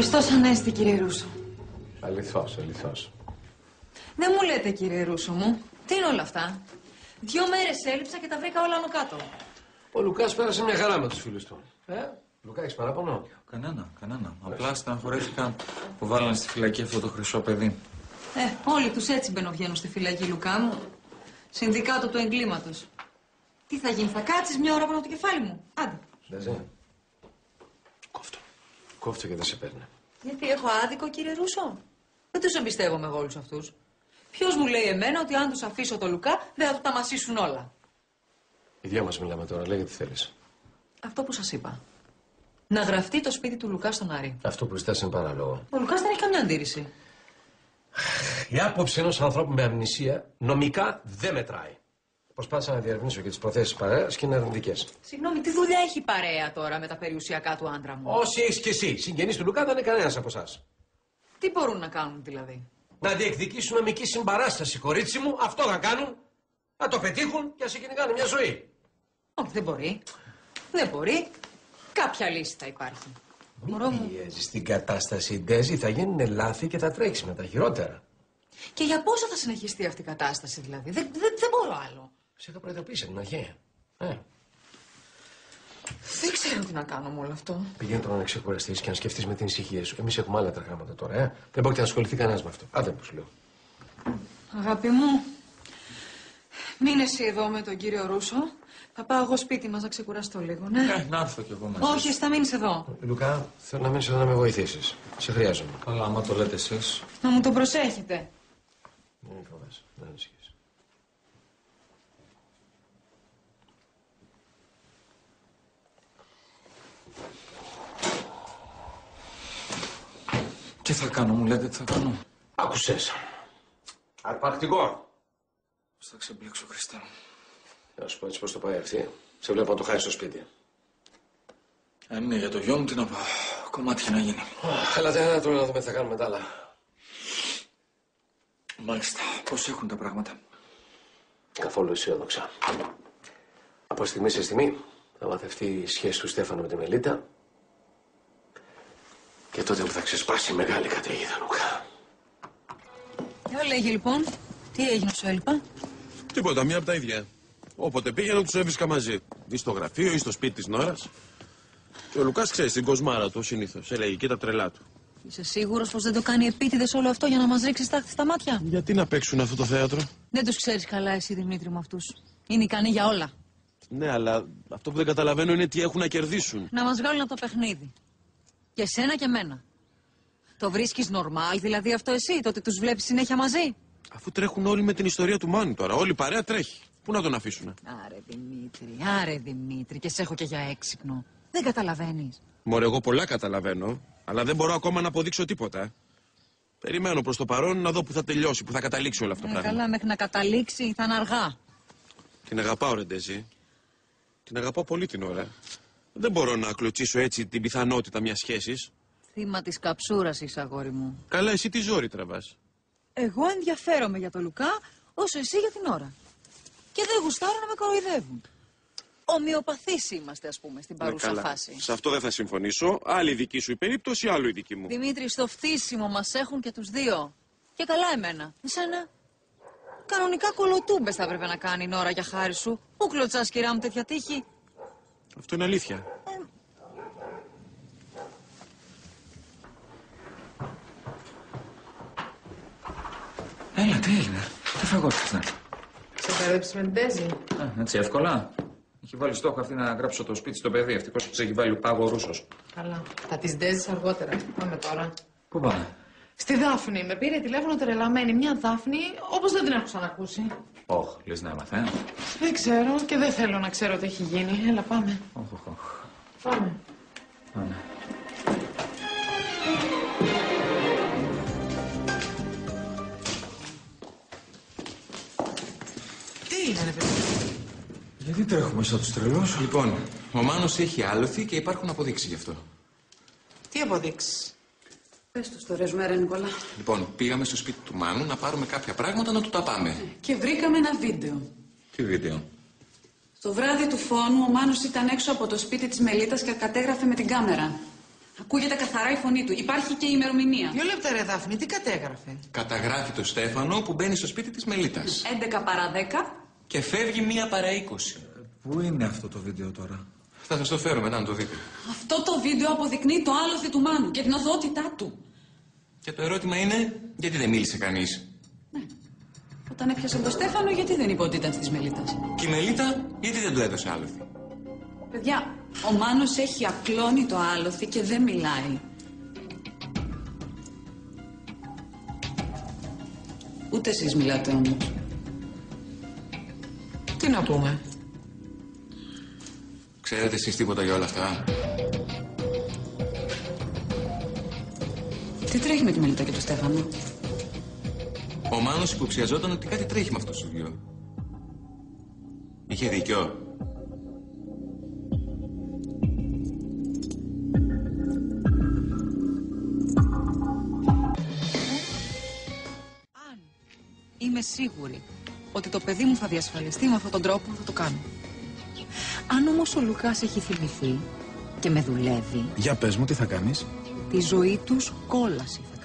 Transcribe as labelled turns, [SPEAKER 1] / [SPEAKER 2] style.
[SPEAKER 1] Χριστός Ανέστη, κύριε Ρούσο.
[SPEAKER 2] Αληθώς, αληθώς.
[SPEAKER 1] Δεν μου λέτε, κύριε Ρούσο μου. Τι είναι όλα αυτά; Δύο μέρες έλειψα και τα βρήκα όλα άνω κάτω.
[SPEAKER 2] Ο Λουκάς πέρασε μια χαρά με τους φίλους του. Ε, Λουκά, έχεις παράπονο;
[SPEAKER 3] Κανένα, κανένα. Απλά στεναχωρέθηκα που βάλανε στη φυλακή αυτό το χρυσό παιδί.
[SPEAKER 1] Ε, όλοι τους έτσι μπαινοβγαίνουν στη φυλακή, Λουκά μου. Συνδικάτο του εγκλήματος. Τι θα γίνει, θα κάτσεις μια ώρα πάνω από το κεφάλι μου; Άντε.
[SPEAKER 2] Νταζέ. Κόφτο. Κόφτο και δεν σε παίρνει.
[SPEAKER 1] Γιατί έχω άδικο, κύριε Ρούσο; Δεν τους εμπιστεύομαι εγώ όλους αυτούς. Ποιος μου λέει εμένα ότι αν τους αφήσω το Λουκά δεν θα τους τα μασίσουν όλα;
[SPEAKER 2] Οι δυο μας μιλάμε τώρα, λέγε τι θέλεις.
[SPEAKER 1] Αυτό που σας είπα. Να γραφτεί το σπίτι του Λουκά στον Άρη.
[SPEAKER 2] Αυτό που ζητάς είναι παράλογο.
[SPEAKER 1] Ο Λουκάς δεν έχει καμιά αντίρρηση.
[SPEAKER 2] Η άποψη ενός ανθρώπου με αμνησία νομικά δεν μετράει. Προσπάθησα να διαρευνήσω και τις προθέσεις παρέας και είναι αρνητικές.
[SPEAKER 1] Συγγνώμη, τι δουλειά έχει η παρέα τώρα με τα περιουσιακά του άντρα μου;
[SPEAKER 2] Όσοι έχεις κι εσύ, συγγενείς του Λουκά δεν είναι κανένας από εσάς.
[SPEAKER 1] Τι μπορούν να κάνουν δηλαδή;
[SPEAKER 2] Να διεκδικήσουν νομική συμπαράσταση, κορίτσι μου, αυτό θα κάνουν. Να το πετύχουν και να σε κυνηγάνε μια ζωή.
[SPEAKER 1] Όχι, δεν μπορεί. Δεν μπορεί. Κάποια λύση θα υπάρχει. Μωρό μου.
[SPEAKER 2] Πιέζεις στην κατάσταση, Ντέζη, θα γίνουν λάθη και θα τρέξεις με τα χειρότερα.
[SPEAKER 1] Και για πόσο θα συνεχιστεί αυτή η κατάσταση δηλαδή; Δεν, δεν, δεν μπορώ άλλο.
[SPEAKER 2] Σε είχα προειδοποιήσει από την αρχή. Ε,
[SPEAKER 1] Δεν ξέρω τι να κάνω με όλο αυτό.
[SPEAKER 2] πηγαίνει τώρα να ξεκουραστείς και να σκεφτείς με την ησυχία σου. Εμείς έχουμε άλλα τραχάματα τώρα, ε. Δεν πρόκειται να ασχοληθεί κανένας με αυτό. Άντε που σου λέω.
[SPEAKER 1] Αγάπη μου, μείνε εσύ εδώ με τον κύριο Ρούσο. Θα πάω εγώ σπίτι μας να ξεκουραστώ λίγο, ναι.
[SPEAKER 3] Ε, να έρθω κι εγώ μαζί.
[SPEAKER 1] Όχι, εσύ θα μείνεις εδώ.
[SPEAKER 2] Λουκά, θέλω να μείνεις εδώ να με βοηθήσεις. Σε χρειάζομαι.
[SPEAKER 3] Καλά, άμα το λέτε εσείς.
[SPEAKER 1] Να μου το προσέχετε.
[SPEAKER 2] Δεν φοβάσαι, δεν ανησυχείς.
[SPEAKER 3] Τι θα κάνω, μου λέτε τι θα κάνω;
[SPEAKER 2] Άκουσες. Αρπακτικό.
[SPEAKER 3] Πώς θα ξεμπλέξω, Χριστέ μου.
[SPEAKER 2] Να σου πω έτσι πώς το πάει αυτή. Σε βλέπω να το χάσεις στο σπίτι.
[SPEAKER 3] Αν είναι για το γιο μου, τι να πάω. Κομμάτια να γίνει.
[SPEAKER 2] Έλα, δεν τώρα να δούμε τι θα κάνουμε τα άλλα.
[SPEAKER 3] Μάλιστα. Πώς έχουν τα πράγματα;
[SPEAKER 2] Καθόλου αισιόδοξα. Από στιγμή σε στιγμή θα μαθευτεί η σχέση του Στέφανο με τη Μελίτα. Και τότε που θα ξεσπάσει η μεγάλη καταιγίδα, Λουκά.
[SPEAKER 1] Για λέγει λοιπόν, τι έγινε σου έλειπα.
[SPEAKER 4] Τίποτα, μία από τα ίδια. Όποτε πήγαινα, τους έβρισκα μαζί. Ή στο γραφείο ή στο σπίτι της Νόρας. Και ο Λουκάς ξέρεις την κοσμάρα του συνήθως. Έλεγε και τα τρελά του.
[SPEAKER 1] Είσαι σίγουρος πως δεν το κάνει επίτηδες όλο αυτό για να μας ρίξει στάχτη στα μάτια;
[SPEAKER 4] Γιατί να παίξουν αυτό το θέατρο;
[SPEAKER 1] Δεν τους ξέρεις καλά εσύ Δημήτρη μου αυτούς. Είναι ικανοί για όλα.
[SPEAKER 4] Ναι, αλλά αυτό που δεν καταλαβαίνω είναι τι έχουν να κερδίσουν.
[SPEAKER 1] Να μας βγάλουν από το παιχνίδι. Και σένα και μένα. Το βρίσκεις νορμάλ δηλαδή αυτό εσύ, το ότι τους βλέπεις συνέχεια μαζί;
[SPEAKER 4] Αφού τρέχουν όλοι με την ιστορία του Μάνου τώρα. Όλη η παρέα τρέχει. Πού να τον αφήσουν.
[SPEAKER 1] Άρε Δημήτρη, άρε Δημήτρη και σε έχω και για έξυπνο. Δεν καταλαβαίνεις.
[SPEAKER 4] Μωρέ, εγώ πολλά καταλαβαίνω, αλλά δεν μπορώ ακόμα να αποδείξω τίποτα. Περιμένω προς το παρόν να δω που θα τελειώσει, που θα καταλήξει όλο αυτό το
[SPEAKER 1] Ε,
[SPEAKER 4] πράγμα.
[SPEAKER 1] καλά, μέχρι να καταλήξει θα είναι αργά.
[SPEAKER 4] Την αγαπάω, Ρεντέζη. Την αγαπάω πολύ την ώρα. Δεν μπορώ να κλωτσίσω έτσι την πιθανότητα μιας σχέσης.
[SPEAKER 1] Θύμα της καψούρας είσαι αγόρι μου.
[SPEAKER 4] Καλά, εσύ τι ζόρι τραβάς.
[SPEAKER 1] Εγώ ενδιαφέρομαι για το Λουκά όσο εσύ για την ώρα. Και δεν γουστάρω να με κοροϊδεύουν. Ομοιοπαθείς είμαστε, ας πούμε, στην παρούσα φάση.
[SPEAKER 4] Σε αυτό δεν θα συμφωνήσω. Άλλη δική σου η περίπτωση, άλλο η δική μου.
[SPEAKER 1] Δημήτρη, στο φτύσιμο μας έχουν και τους δύο. Και καλά εμένα. Εσένα. Κανονικά κολοτούμπες θα έπρεπε να κάνει η ώρα για χάρη σου. Πού κλωτσάς, κυρά μου, τέτοια τύχη;
[SPEAKER 4] Αυτό είναι αλήθεια.
[SPEAKER 3] Έλα, τι έγινε; Τι φαγώθηκες, ναι.
[SPEAKER 5] Σε καρέψει με την τέζη.
[SPEAKER 3] Α, έτσι εύκολα. Έχει βάλει στόχο αυτή να γράψω το σπίτι στο παιδί. Αυτή πώς της έχει βάλει πάγο ο Ρούσος.
[SPEAKER 5] Καλά. Θα τη ντέζεις αργότερα. Πάμε τώρα.
[SPEAKER 3] Πού πάμε;
[SPEAKER 5] Στη Δάφνη. Με πήρε τηλέφωνο τρελαμένη. Μια Δάφνη όπως δεν την έχω ξανακούσει.
[SPEAKER 3] Όχ, λες να έμαθε. ε;
[SPEAKER 5] Δεν ξέρω και δεν θέλω να ξέρω τι έχει γίνει. Έλα, πάμε.
[SPEAKER 3] Όχ, όχ, όχ.
[SPEAKER 5] Πάμε.
[SPEAKER 3] Πάμε.
[SPEAKER 5] Τι είναι, ρε παιδί.
[SPEAKER 3] Γιατί τρέχουμε σαν τους τρελούς;
[SPEAKER 6] Λοιπόν, ο Μάνος έχει άλοθη και υπάρχουν αποδείξεις γι' αυτό.
[SPEAKER 5] Τι αποδείξεις;
[SPEAKER 7] Πες του τώρα, Σμέρα Νικόλα.
[SPEAKER 6] Λοιπόν, πήγαμε στο σπίτι του Μάνου να πάρουμε κάποια πράγματα να του τα πάμε.
[SPEAKER 7] Και βρήκαμε ένα βίντεο.
[SPEAKER 3] Τι βίντεο;
[SPEAKER 7] Το βράδυ του φόνου, ο Μάνος ήταν έξω από το σπίτι της Μελίτας και κατέγραφε με την κάμερα. Ακούγεται καθαρά η φωνή του. Υπάρχει και η ημερομηνία.
[SPEAKER 5] Δύο λεπτά ρε Δάφνη, τι κατέγραφε;
[SPEAKER 6] Καταγράφει το Στέφανο που μπαίνει στο σπίτι της Μελίτας.
[SPEAKER 7] 11 παρά 10.
[SPEAKER 6] Και φεύγει μία παρά είκοσι.
[SPEAKER 8] Πού είναι αυτό το βίντεο τώρα;
[SPEAKER 6] Θα σας το φέρω μετά να το δείτε.
[SPEAKER 7] Αυτό το βίντεο αποδεικνύει το άλοθη του Μάνου και την οδότητά του.
[SPEAKER 6] Και το ερώτημα είναι, γιατί δεν μίλησε κανείς;
[SPEAKER 7] Όταν έπιασε τον Στέφανο, γιατί δεν είπε ότι ήταν τη Μελίτας;
[SPEAKER 6] Και η Μελίτα, γιατί δεν του έδωσε άλοθη;
[SPEAKER 7] Παιδιά, ο Μάνος έχει απλώνει το άλοθη και δεν μιλάει. Ούτε εσείς μιλάτε όμως.
[SPEAKER 5] Τι να πούμε;
[SPEAKER 6] Ξέρετε εσείς τίποτα για όλα αυτά;
[SPEAKER 7] Τι τρέχει με τη Μελίτα και το Στέφανο;
[SPEAKER 6] Ο Μάνος υποψιαζόταν ότι κάτι τρέχει με αυτούς τους δυο. Είχε δίκιο.
[SPEAKER 1] Αν είμαι σίγουρη ότι το παιδί μου θα διασφαλιστεί με αυτόν τον τρόπο, θα το κάνω. Αν όμως ο Λουκάς έχει θυμηθεί και με δουλεύει,
[SPEAKER 8] Για πες μου τι θα κάνεις;
[SPEAKER 1] Τη ζωή τους κόλαση θα